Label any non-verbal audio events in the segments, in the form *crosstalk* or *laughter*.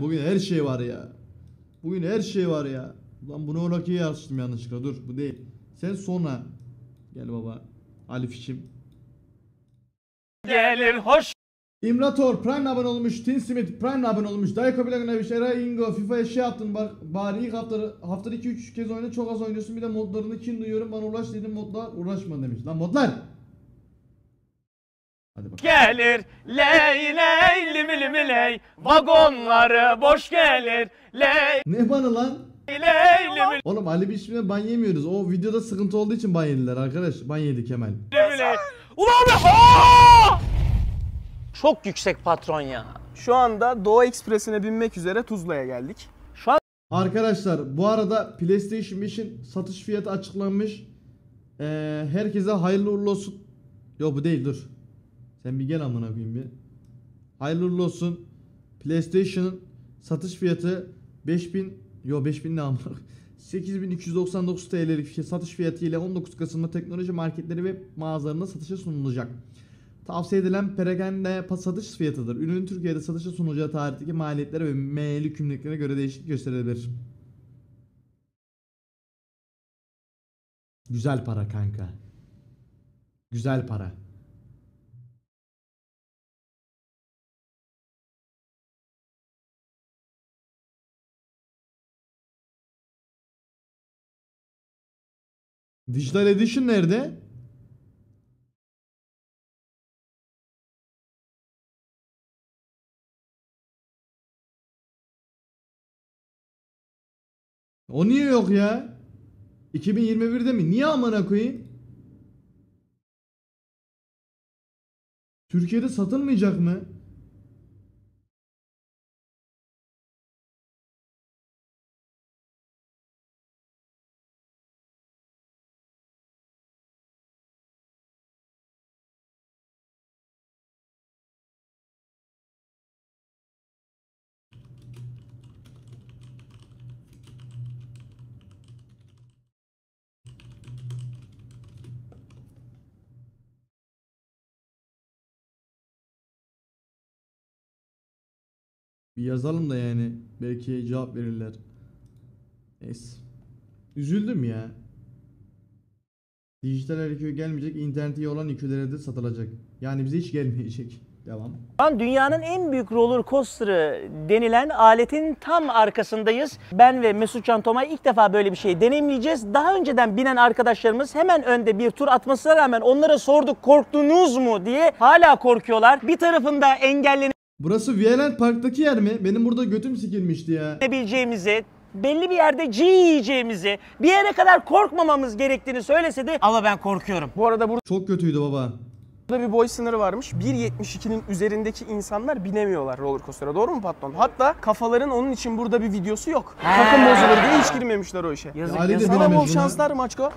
Bugün her şey var ya. Bugün her şey var ya. Lan bunu Oraki'ye açtım yanlışlıkla. Dur bu değil. Sen sonra. Gel baba. Alif içim. Gelir hoş İmrator Prime abone olmuş. Tin Smith Prime abone olmuş. Dayko Bilaginovic, Eray Ingo, FIFA'ya şey yaptın bak bari ilk haftada haftada 2-3 kez oyna çok az oynuyorsun bir de modlarını kin duyuyorum bana ulaş dedim modlar uğraşma demiş. Lan modlar! Hadi bak. gelir ley ley Vagonları boş gelir ley Ne bana lan? ley Oğlum Ali bir ismine ban yemiyoruz. O videoda sıkıntı olduğu için ban yediler arkadaş. Ban yedi Kemal. ley Ulan be! Çok yüksek patron ya Şu anda Doğu Ekspresi'ne binmek üzere Tuzla'ya geldik. Şu an Arkadaşlar bu arada PlayStation 5'in satış fiyatı açıklanmış. Ee, herkese hayırlı uğurlu olsun. Yo bu değil dur. Sen bir gel amına koyayım bir. Hayırlı uğurlu olsun. PlayStation'ın satış fiyatı 5000 yo 5000 ne amına 8299 TL'lik satış fiyatı ile 19 Kasım'da teknoloji marketleri ve mağazalarında satışa sunulacak. Tavsiye edilen perakende satış fiyatıdır. Ürünün Türkiye'de satışa sunulacağı tarihteki maliyetlere ve ML yükümlülüklere göre değişiklik gösterilebilir. Güzel para kanka. Güzel para. Digital Edition nerede? O niye yok ya? 2021'de mi? Niye amına koyayım? Türkiye'de satılmayacak mı? Bir yazalım da yani belki cevap verirler. Neyse. Üzüldüm ya. Dijital IQ gelmeyecek, interneti iyi olan IQ'lere de satılacak. Yani bize hiç gelmeyecek. Devam. Şu an dünyanın en büyük roller coaster'ı denilen aletin tam arkasındayız. Ben ve Mesut Can Tomay ilk defa böyle bir şey deneyimleyeceğiz. Daha önceden binen arkadaşlarımız hemen önde bir tur atmasına rağmen onlara sorduk korktunuz mu diye hala korkuyorlar. Bir tarafında Burası Violent Park'taki yer mi? Benim burada götüm sikilmişti ya. engellenebileceğimizi, belli bir yerde G yiyeceğimizi, bir yere kadar korkmamamız gerektiğini söylese de ama ben korkuyorum. Bu arada burada Çok kötüydü baba. bir boy sınırı varmış. 1.72'nin üzerindeki insanlar binemiyorlar roller coaster'a. Doğru mu patron? Hatta kafaların onun için burada bir videosu yok. Takım bozulur diye hiç girmemişler o işe. Yazık Ali de Sana bol buna. şanslar Maçko.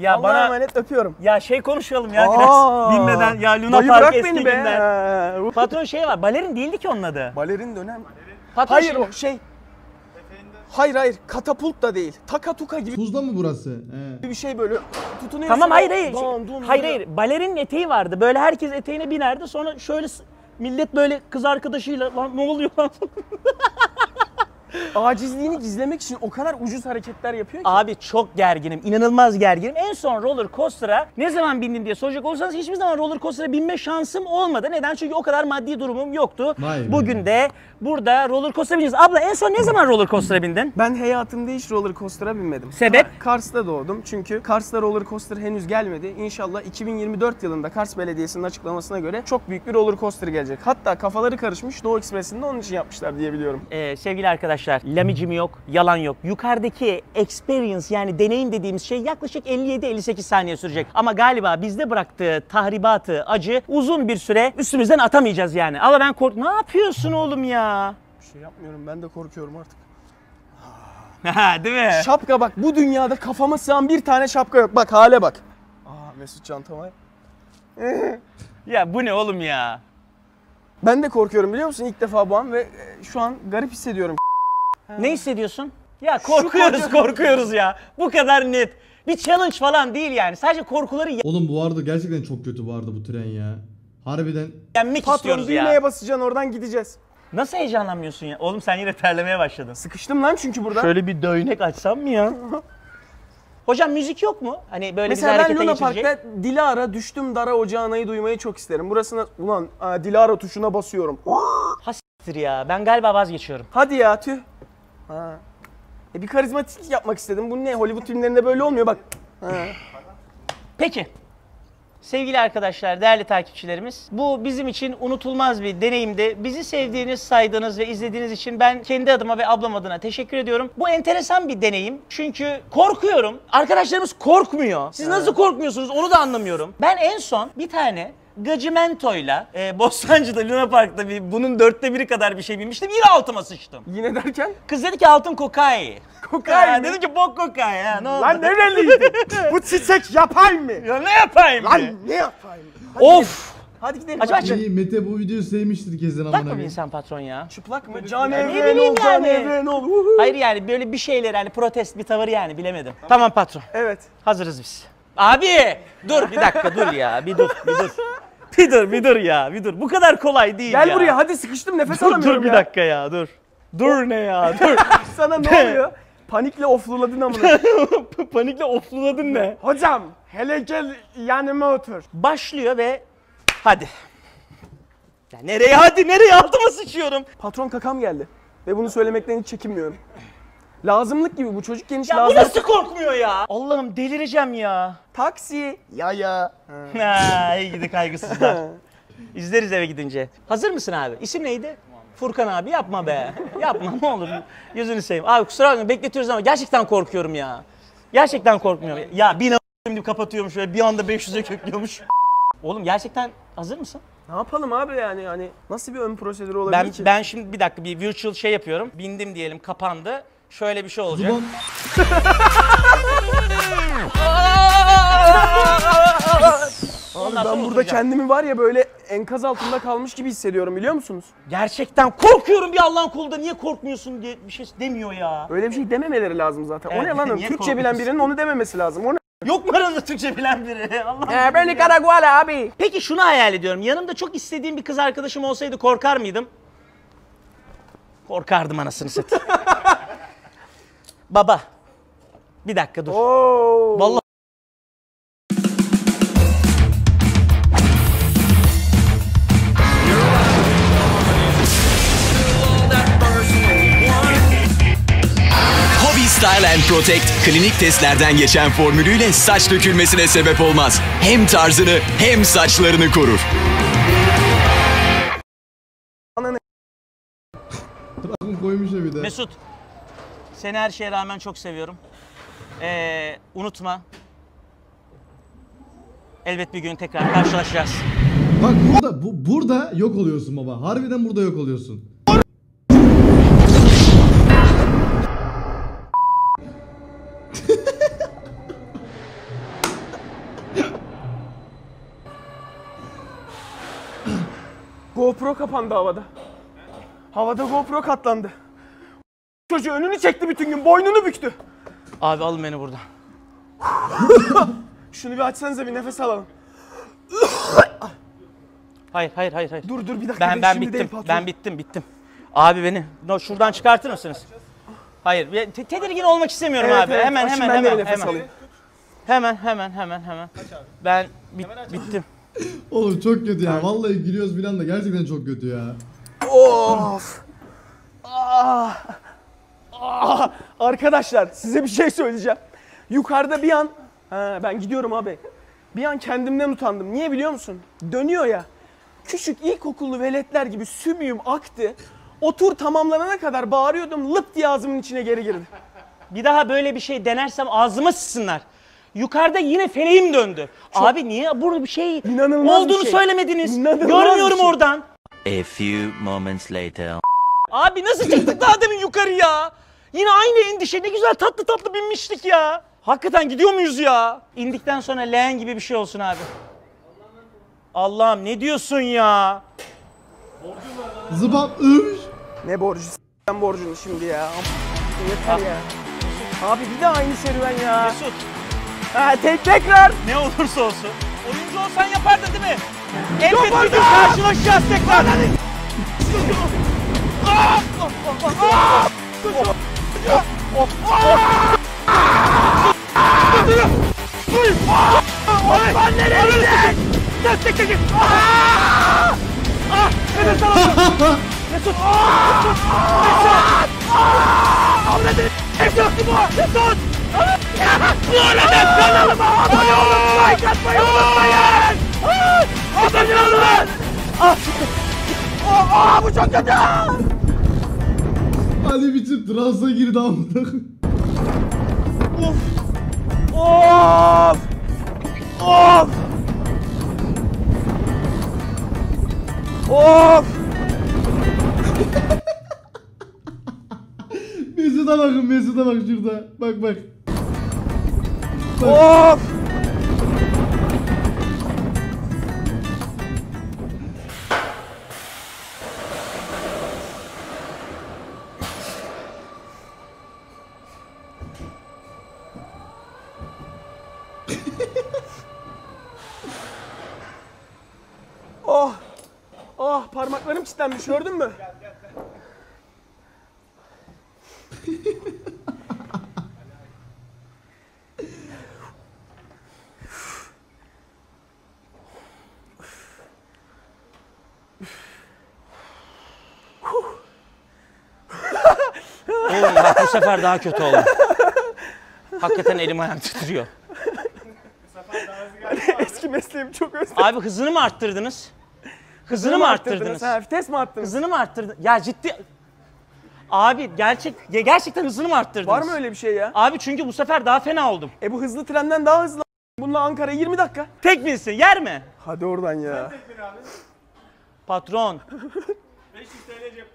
Ya Allah'a bana emanet öpüyorum. ya şey konuşalım ya Aa, biraz binmeden ya Luna dayı Park eski beni be. Patron şey var balerin değildi ki onun adı. Balerin dönem. Patron Hayır şey- o şey. Hayır hayır katapult da değil. Takatuka gibi Tuzla mı burası? He. bir şey böyle tutunuyorsun. Tamam hayır hayır. Dum, dum, hayır böyle. hayır. Balerinin eteği vardı. Böyle herkes eteğine binerdi. Sonra şöyle millet böyle kız arkadaşıyla lan ne oluyor lan? *laughs* Acizliğini gizlemek için o kadar ucuz hareketler yapıyor ki. Abi çok gerginim. inanılmaz gerginim. En son roller coaster'a ne zaman bindim diye soracak olursanız hiçbir zaman roller coaster'a binme şansım olmadı. Neden? Çünkü o kadar maddi durumum yoktu. Vay be. Bugün de burada roller coaster'a bineceğiz. Abla en son ne zaman roller coaster'a bindin? Ben hayatımda hiç roller coaster'a binmedim. Sebep? Kar- Kars'ta doğdum çünkü Kars'ta roller coaster henüz gelmedi. İnşallah 2024 yılında Kars Belediyesi'nin açıklamasına göre çok büyük bir roller coaster gelecek. Hatta kafaları karışmış Doğu Ekspresi'nde onun için yapmışlar diye biliyorum. Ee, sevgili arkadaşlar, lamicim yok, yalan yok. Yukarıdaki experience yani deneyim dediğimiz şey yaklaşık 57-58 saniye sürecek. Ama galiba bizde bıraktığı tahribatı, acı uzun bir süre üstümüzden atamayacağız yani. Ama ben kork... Ne yapıyorsun oğlum ya? Bir şey yapmıyorum ben de korkuyorum artık. Değil mi? Şapka bak bu dünyada kafama sığan bir tane şapka yok. Bak hale bak. Aa Mesut Cantamay. *laughs* Ya bu ne oğlum ya? Ben de korkuyorum biliyor musun ilk defa bu an ve e, şu an garip hissediyorum. Ne hissediyorsun? Ya korkuyoruz korku- korkuyoruz ya. Bu kadar net. Bir challenge falan değil yani. Sadece korkuları Oğlum bu arada gerçekten çok kötü arada bu tren ya. Harbiden yenmek Patron istiyoruz düğmeye ya. basacaksın oradan gideceğiz. Nasıl heyecanlanmıyorsun ya? Oğlum sen yine terlemeye başladın. Sıkıştım lan çünkü burada. Şöyle bir döynek açsam mı ya? *laughs* Hocam müzik yok mu? Hani böyle Mesela bizi ben harekete Luna geçirecek. Park'ta Dilara düştüm dara ocağınayı duymayı çok isterim. Burasına ulan aa, Dilara tuşuna basıyorum. Hastir ya. Ben galiba vazgeçiyorum. Hadi ya tüh. Ha. E bir karizmatik yapmak istedim. Bu ne? Hollywood filmlerinde böyle olmuyor bak. Ha. Peki. Sevgili arkadaşlar, değerli takipçilerimiz, bu bizim için unutulmaz bir deneyimdi. Bizi sevdiğiniz, saydığınız ve izlediğiniz için ben kendi adıma ve ablam adına teşekkür ediyorum. Bu enteresan bir deneyim. Çünkü korkuyorum. Arkadaşlarımız korkmuyor. Siz nasıl korkmuyorsunuz onu da anlamıyorum. Ben en son bir tane Gacimento'yla e, *laughs* Bostancı'da Luna Park'ta bir, bunun dörtte biri kadar bir şey binmiştim. Yine altıma sıçtım. Yine derken? Kız dedi ki altın kokay. Kokay Ha, mı? Dedim ki bok kokay ya ne oldu? Lan nereliydi? *laughs* Bu çiçek yapay mı? Ya ne yapayım Lan ki? ne yapayım? Hadi Of! Hadi gidelim. Acaba İyi Mete bu videoyu sevmiştir kesin amına Bak mı bir koyayım. insan patron ya? Çıplak mı? Can evren bileyim ol, can yani. evren ol. Uhu. Hayır yani böyle bir şeyler hani protest bir tavır yani bilemedim. Tamam patron. Evet. Hazırız biz. Abi dur bir dakika dur ya bir dur bir dur. *laughs* Bir dur bir dur ya bir dur. Bu kadar kolay değil Gel ya. buraya hadi sıkıştım nefes Dur, alamıyorum dur bir ya. dakika ya dur. Dur ne ya dur. *laughs* Sana ne oluyor? Panikle ofluladın amına. *laughs* Panikle ofluladın ne? Hocam hele gel yanıma otur. Başlıyor ve hadi. Ya nereye hadi nereye altıma sıçıyorum. Patron kakam geldi. Ve bunu söylemekten hiç çekinmiyorum. Lazımlık gibi bu çocuk geniş Ya bu lazım. nasıl korkmuyor ya? Allah'ım delireceğim ya. Taksi. Ya ya. Ha, iyi gidi kaygısızlar. İzleriz eve gidince. Hazır mısın abi? İsim neydi? Furkan abi yapma be. Yapma ne olur. Yüzünü seveyim. Abi kusura bakma bekletiyoruz ama gerçekten korkuyorum ya. Gerçekten korkmuyorum. Ya bir şimdi kapatıyorum şöyle bir anda 500'e köklüyormuş. Oğlum gerçekten hazır mısın? Ne yapalım abi yani hani nasıl bir ön prosedür olabilir Ben ki? ben şimdi bir dakika bir virtual şey yapıyorum. Bindim diyelim kapandı. Şöyle bir şey olacak. Zubon *laughs* Abi Ondan sonra ben burada oturacağım. kendimi var ya böyle enkaz altında kalmış gibi hissediyorum biliyor musunuz? Gerçekten korkuyorum bir Allah'ın kulu da niye korkmuyorsun diye bir şey demiyor ya. Öyle bir şey dememeleri lazım zaten. o Evet, ne lan? niye Türkçe bilen korkuyorsun? birinin onu dememesi lazım. O ne? Yok mu aranızda Türkçe bilen biri? *laughs* Allah'ım. Ee, ben Nikaragua abi. Peki şunu hayal ediyorum. Yanımda çok istediğim bir kız arkadaşım olsaydı korkar mıydım? Korkardım anasını satayım. *laughs* Baba. Bir dakika dur. Oo. Vallahi Hobby Style and Protect klinik testlerden geçen formülüyle saç dökülmesine sebep olmaz. Hem tarzını hem saçlarını korur. Koymuş bir de. Mesut. Seni her şeye rağmen çok seviyorum. Ee, unutma. Elbet bir gün tekrar karşılaşacağız. Bak burada bu, burada yok oluyorsun baba. Harbiden burada yok oluyorsun. GoPro kapandı havada. Havada GoPro katlandı. Çocuğu önünü çekti bütün gün. Boynunu büktü. Abi alın beni buradan. *laughs* Şunu bir açsanıza bir nefes alalım. Hayır hayır hayır hayır. Dur dur bir dakika. Ben ben bittim. Ben bittim bittim. Abi beni no, şuradan çıkartır mısınız? Hayır. te- tedirgin olmak istemiyorum Evet, abi. evet, hemen hemen hemen hemen. alayım. Hemen hemen hemen hemen. Ben bit- bittim. Oğlum çok kötü ya. Vallahi gülüyoruz bir anda gerçekten çok kötü ya. Of. Ah. Ah. Arkadaşlar size bir şey söyleyeceğim. Yukarıda bir an ha, ben gidiyorum abi. Bir an kendimden utandım. Niye biliyor musun? Dönüyor ya. Küçük ilkokullu veletler gibi sümüğüm aktı. O tur tamamlanana kadar bağırıyordum. Lıp diye ağzımın içine geri girdi. Bir daha böyle bir şey denersem ağzıma sıçsınlar. Yukarıda yine feleğim döndü. Abi niye burada bir şey İnanılmaz bir olduğunu şey. söylemediniz? İnanılmaz Görmüyorum bir şey. oradan. A few moments later. Abi nasıl çıktık daha demin yukarı ya? Yine aynı endişe ne güzel tatlı tatlı binmiştik ya. Hakikaten gidiyor muyuz ya? İndikten sonra leğen gibi bir şey olsun abi. Allah'ım ne diyorsun ya? Zıbap övüş. Ne borcu? S**ten borcunu şimdi ya. Yeter ya. Abi bir de aynı serüven ya. Mesut Ha, tek tekrar. ne olursa olsun. Oyuncu olsan yapardın değil mi? Elbet bir gün karşılaşacağız tekrar. Osman nereye? Tık tık tık tık. Ah! Nefes alamıyorum. Mesut. Mesut. Mesut. Ah! Avradını Mesut. Mesut. Bu arada kanalıma abone olun. Like atmayı unutmayın. Abone olun. Ah! Oh, bu çok kötü. Ali biçim transa girdi amına. Of! Of! Of! Mesut'a bakın Mesut'a bak şurada. Bak bak. Of! Parmaklarım kilitlenmiş gördün mü? Oğlum bak bu sefer daha kötü oldu. Hakikaten elim ayağım titriyor. *laughs* Eski mesleğimi çok özledim. Abi hızını mı arttırdınız? Hızını mı arttırdınız? Ha, vites mi arttırdınız? Hızını mı arttırdın? Ya ciddi... Abi gerçek ya gerçekten hızını mı arttırdınız? Var mı öyle bir şey ya? Abi çünkü bu sefer daha fena oldum. E bu hızlı trenden daha hızlı. Bununla Ankara 20 dakika. Tek binsin yer mi? Hadi oradan ya. Patron. *laughs* 500 TL cep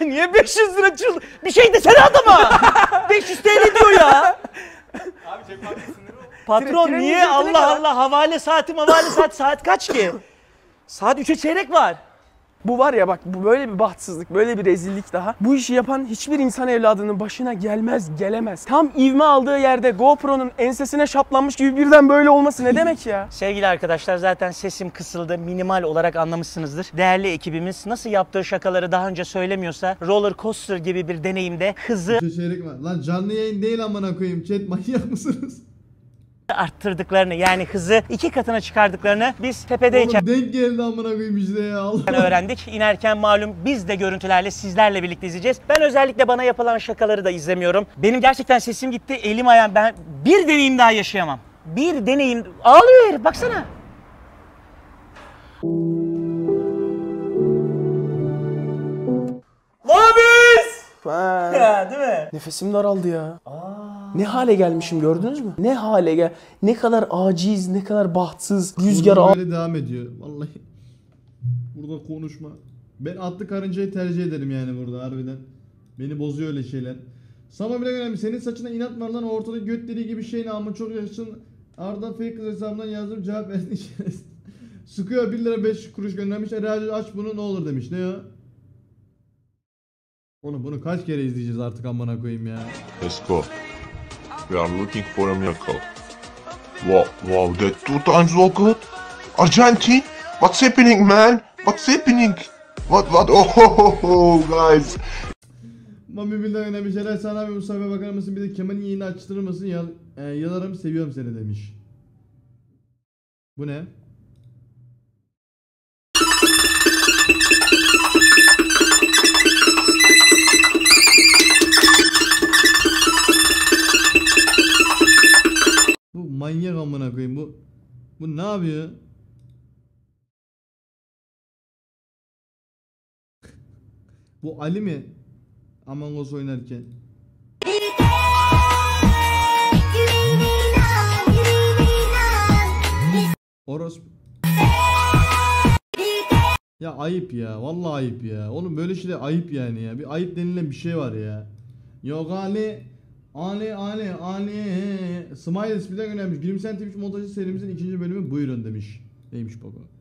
Ben niye 500 lira çıl... Bir şey desene adama. *laughs* 500 TL diyor ya. Abi cep Patron Tre- trenin niye ücreti ne Allah kadar? Allah havale saati havale saat saat kaç ki? Saat 3'e çeyrek var. Bu var ya bak bu böyle bir bahtsızlık, böyle bir rezillik daha. Bu işi yapan hiçbir insan evladının başına gelmez, gelemez. Tam ivme aldığı yerde GoPro'nun ensesine şaplanmış gibi birden böyle olması ne demek ya? *laughs* Sevgili arkadaşlar zaten sesim kısıldı. Minimal olarak anlamışsınızdır. Değerli ekibimiz nasıl yaptığı şakaları daha önce söylemiyorsa roller coaster gibi bir deneyimde hızı Bir çeyrek var. Lan canlı yayın değil amına koyayım. Chat manyak mısınız? *laughs* arttırdıklarını yani hızı iki katına çıkardıklarını biz tepedeyken Oğlum denk geldi amına koyayım işte ya. Allah. *laughs* öğrendik. İnerken malum biz de görüntülerle sizlerle birlikte izleyeceğiz. Ben özellikle bana yapılan şakaları da izlemiyorum. Benim gerçekten sesim gitti, elim ayağım ben bir deneyim daha yaşayamam. Bir deneyim ağlıyor herif baksana. Ha. Ya değil mi? Nefesim daraldı ya. Ne hale gelmişim gördünüz mü? Ne hale gel. Ne kadar aciz, ne kadar bahtsız. Rüzgar Burada al. böyle devam ediyor. Vallahi. Burada konuşma. Ben atlı karıncayı tercih ederim yani burada harbiden. Beni bozuyor öyle şeyler. Sama bile önemli. Senin saçına inat var lan o ortada göt deliği gibi şey ne ama çok yaşın. Arda fake kız hesabından yazdım cevap verdi. *laughs* Sıkıyor 1 lira 5 kuruş göndermiş. Herhalde aç bunu ne olur demiş. Ne o? Oğlum bunu kaç kere izleyeceğiz artık amına koyayım ya. Let's go. We are looking for a miracle. Wow, wow, that two times so good. Argentine, what's happening, man? What's happening? What, what? Oh, *laughs* ho, ho, guys. Mami Bilden önemli şeyler sana bir Mustafa'ya bakar mısın bir de Kemal'in yayını açtırır mısın Yal e, yalarım seviyorum seni demiş. Bu ne? Manyak amına koyayım bu. Bu ne yapıyor? bu Ali mi? Among Us oynarken. Orospu. Ya ayıp ya. Vallahi ayıp ya. Oğlum böyle şeyler ayıp yani ya. Bir ayıp denilen bir şey var ya. Yok Ali. Ali Ali Ali. Smiles bir de önemli. Gülümseyen Twitch montajı serimizin ikinci bölümü buyurun demiş. Neymiş baba?